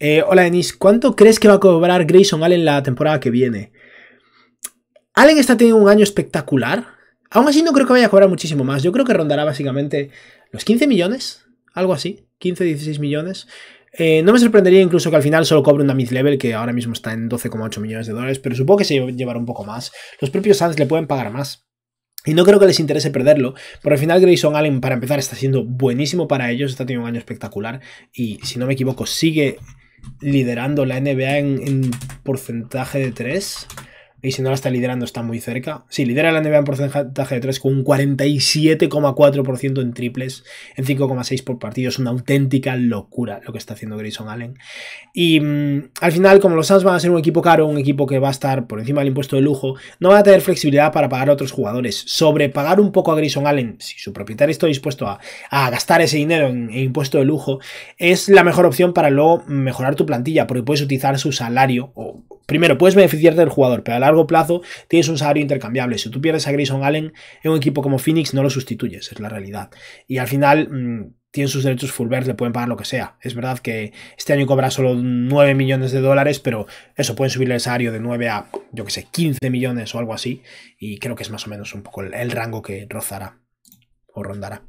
Eh, hola Denis, ¿cuánto crees que va a cobrar Grayson Allen la temporada que viene? Allen está teniendo un año espectacular. Aún así no creo que vaya a cobrar muchísimo más. Yo creo que rondará básicamente los 15 millones, algo así, 15, 16 millones. Eh, no me sorprendería incluso que al final solo cobre una mid-level que ahora mismo está en 12,8 millones de dólares, pero supongo que se llevará un poco más. Los propios Suns le pueden pagar más. Y no creo que les interese perderlo, pero al final Grayson Allen, para empezar, está siendo buenísimo para ellos, está teniendo un año espectacular y, si no me equivoco, sigue liderando la NBA en, en porcentaje de 3 y si no la está liderando está muy cerca. Sí, lidera la NBA en porcentaje de 3 con un 47,4% en triples, en 5,6 por partido. Es una auténtica locura lo que está haciendo Grayson Allen. Y mm, al final, como los Suns van a ser un equipo caro, un equipo que va a estar por encima del impuesto de lujo, no va a tener flexibilidad para pagar a otros jugadores. Sobre pagar un poco a Grayson Allen, si su propietario está dispuesto a, gastar ese dinero en, en impuesto de lujo, es la mejor opción para luego mejorar tu plantilla, porque puedes utilizar su salario o primero, puedes beneficiarte del jugador, pero a largo plazo tienes un salario intercambiable. Si tú pierdes a Grayson Allen en un equipo como Phoenix, no lo sustituyes, es la realidad. Y al final, mm, tienen sus derechos Fulbert, le pueden pagar lo que sea. Es verdad que este año cobra solo 9 millones de dólares, pero eso pueden subirle el salario de 9 a, yo que sé, 15 millones o algo así. Y creo que es más o menos un poco el rango que rozará o rondará.